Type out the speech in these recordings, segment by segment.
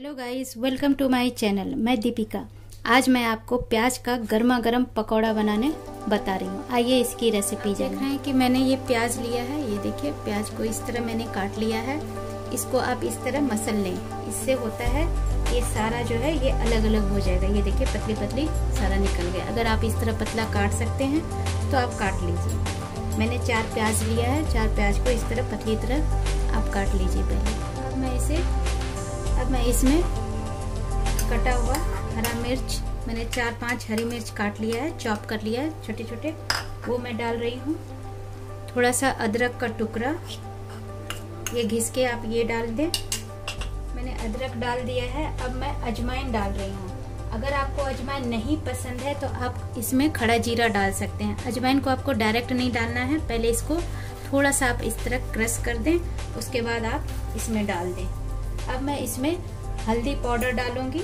Hello guys welcome to my channel मैं दीपिका। आज मैं आपको प्याज का गर्मा गर्म पकौड़ा बनाने बता रही हूँ। आइए इसकी रेसिपी देख रहे हैं कि मैंने ये प्याज लिया है। ये देखिए प्याज को इस तरह मैंने काट लिया है। इसको आप इस तरह मसल लें। इससे होता है ये सारा जो है ये अलग अलग हो जाएगा। ये देखिए पतली पतली सारा निकल गया। अगर आप इस तरह पतला काट सकते हैं तो आप काट लीजिए। मैंने चार प्याज लिया है। चार प्याज को इस तरह पतली तरह आप काट लीजिए पहले। अब मैं इसे अब मैं इसमें कटा हुआ हरा मिर्च, मैंने चार पाँच हरी मिर्च काट लिया है, चॉप कर लिया है छोटे छोटे वो मैं डाल रही हूँ। थोड़ा सा अदरक का टुकड़ा, ये घिस के आप ये डाल दें। मैंने अदरक डाल दिया है, अब मैं अजवाइन डाल रही हूँ। अगर आपको अजवाइन नहीं पसंद है तो आप इसमें खड़ा जीरा डाल सकते हैं। अजवाइन को आपको डायरेक्ट नहीं डालना है, पहले इसको थोड़ा सा आप इस तरह क्रश कर दें, उसके बाद आप इसमें डाल दें। अब मैं इसमें हल्दी पाउडर डालूँगी।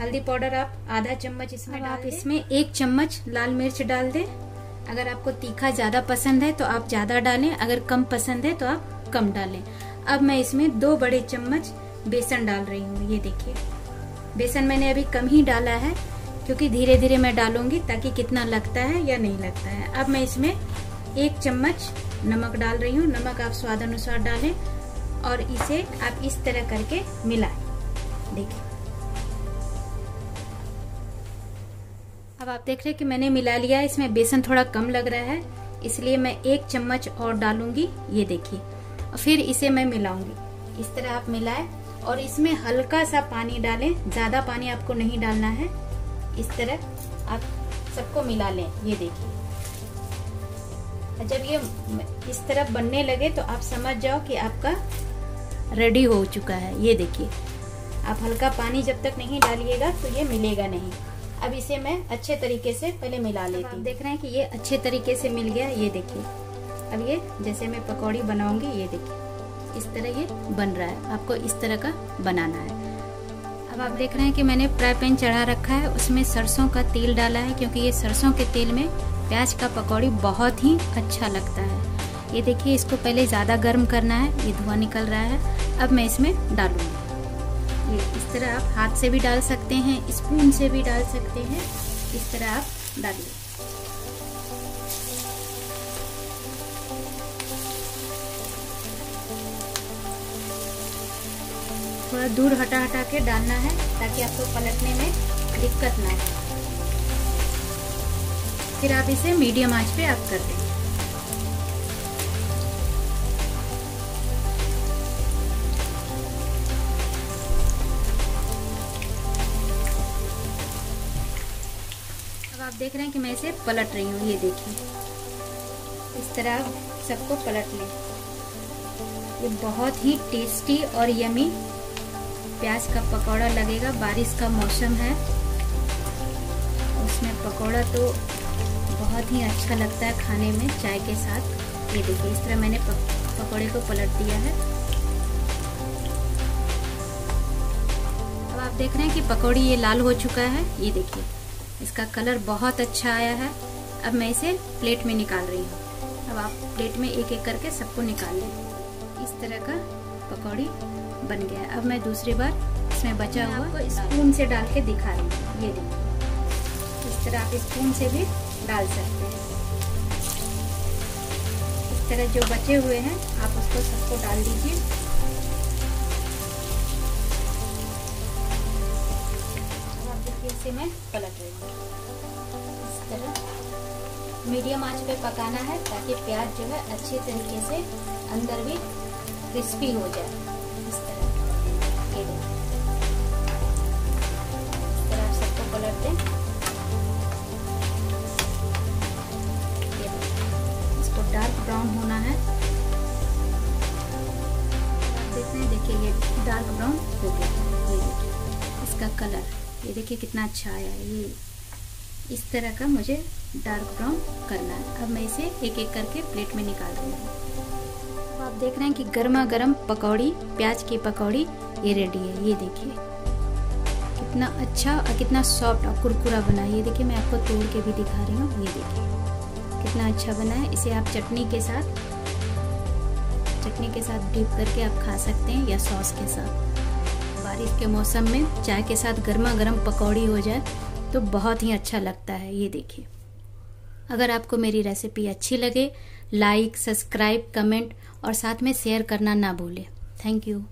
हल्दी पाउडर आप आधा चम्मच इसमें डाल आप इसमें एक चम्मच लाल मिर्च डाल दें। अगर आपको तीखा ज़्यादा पसंद है तो आप ज़्यादा डालें अगर कम पसंद है तो आप कम डालें। अब मैं इसमें दो बड़े चम्मच बेसन डाल रही हूँ ये देखिए। बेसन मैंने अभी कम ही डाला है क्योंकि धीरे धीरे मैं डालूँगी ताकि कितना लगता है या नहीं लगता है। अब मैं इसमें एक चम्मच नमक डाल रही हूँ। नमक आप स्वाद अनुसार डालें। और इसे आप इस तरह करके मिलाएँ। देखिए। अब आप देख रहे हैं कि मैंने मिला लिया इसमें बेसन थोड़ा कम लग रहा है, इसलिए मैं एक चम्मच और डालूँगी। ये देखिए। और फिर इसे मैं मिलाऊँगी। इस तरह आप मिलाएँ और इसमें हल्का सा पानी डालें। ज़्यादा पानी आपको नहीं डालना है। इस तरह आप सबको मिला लें। ये देखिए। जब ये इस तरह बनने लगे तो आप समझ जाओ कि आपका रेडी हो चुका है। ये देखिए। आप हल्का पानी जब तक नहीं डालिएगा तो ये मिलेगा नहीं। अब इसे मैं अच्छे तरीके से पहले मिला लेती हूँ। देख रहे हैं कि ये अच्छे तरीके से मिल गया। ये देखिए। अब ये जैसे मैं पकौड़ी बनाऊँगी ये देखिए। इस तरह ये बन रहा है। आपको इस तरह का बनाना है। अब आप देख रहे हैं कि मैंने फ्राई पैन चढ़ा रखा है। उसमें सरसों का तेल डाला है क्योंकि ये सरसों के तेल में प्याज का पकौड़ी बहुत ही अच्छा लगता है। ये देखिए, इसको पहले ज़्यादा गर्म करना है। ये धुआँ निकल रहा है। अब मैं इसमें डालूँगी। ये इस तरह आप हाथ से भी डाल सकते हैं, स्पून से भी डाल सकते हैं। इस तरह आप डालिए। थोड़ा दूर हटा हटा के डालना है, ताकि आपको पलटने में दिक्कत ना हो। फिर आप इसे मीडियम आँच पे आप कर दें। आप देख रहे हैं कि मैं इसे पलट रही हूँ, ये देखिए। इस तरह आप सबको पलट लें। ये बहुत ही टेस्टी और यमी प्याज का पकौड़ा लगेगा। बारिश का मौसम है। उसमें पकौड़ा तो बहुत ही अच्छा लगता है खाने में, चाय के साथ। ये देखिए, इस तरह मैंने पकौड़े को पलट दिया है। अब आप देख रहे हैं कि पकौड़ी ये लाल हो चुका है। ये देखिए। इसका कलर बहुत अच्छा आया है। अब मैं इसे प्लेट में निकाल रही हूँ। अब आप प्लेट में एक एक करके सबको निकाल लें। इस तरह का पकौड़ी बन गया अब मैं दूसरी बार इसमें बचा हुआ आपको स्पून से डाल के दिखा रही हूँ। ये देखिए। इस तरह आप स्पून से भी डाल सकते हैं। इस तरह जो बचे हुए हैं आप उसको सबको डाल दीजिए। इसे मैं पलट रही हूँ। इस तरह मीडियम आँच पे पकाना है ताकि प्याज जो है अच्छे तरीके से अंदर भी क्रिस्पी हो जाए। इस तरह। ये इस तरह सबको पलट दें। इसको डार्क ब्राउन होना है। देखते हैं, देखिए ये डार्क ब्राउन हो गया। ये देखिए, इसका कलर ये देखिए कितना अच्छा आया है। ये इस तरह का मुझे डार्क ब्राउन करना है। अब मैं इसे एक एक करके प्लेट में निकाल हूँ। अब आप देख रहे हैं कि गर्मा गर्म पकौड़ी, प्याज की पकौड़ी, ये रेडी है। ये देखिए। कितना अच्छा और कितना सॉफ्ट और कुरकुरा बना है। ये देखिए, मैं आपको तोड़ के भी दिखा रही हूँ। ये देखिए। कितना अच्छा बना है। इसे आप चटनी के साथ, चटनी के साथ डीप करके आप खा सकते हैं या सॉस के साथ। बारिश के मौसम में चाय के साथ गर्मा गर्म पकौड़ी हो जाए तो बहुत ही अच्छा लगता है, ये देखिए। अगर आपको मेरी रेसिपी अच्छी लगे, लाइक, सब्सक्राइब, कमेंट और साथ में शेयर करना ना भूलें। Thank you.